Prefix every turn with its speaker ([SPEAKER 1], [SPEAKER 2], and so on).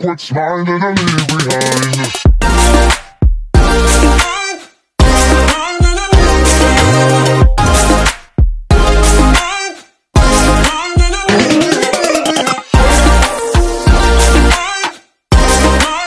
[SPEAKER 1] what's mine
[SPEAKER 2] and leave behind.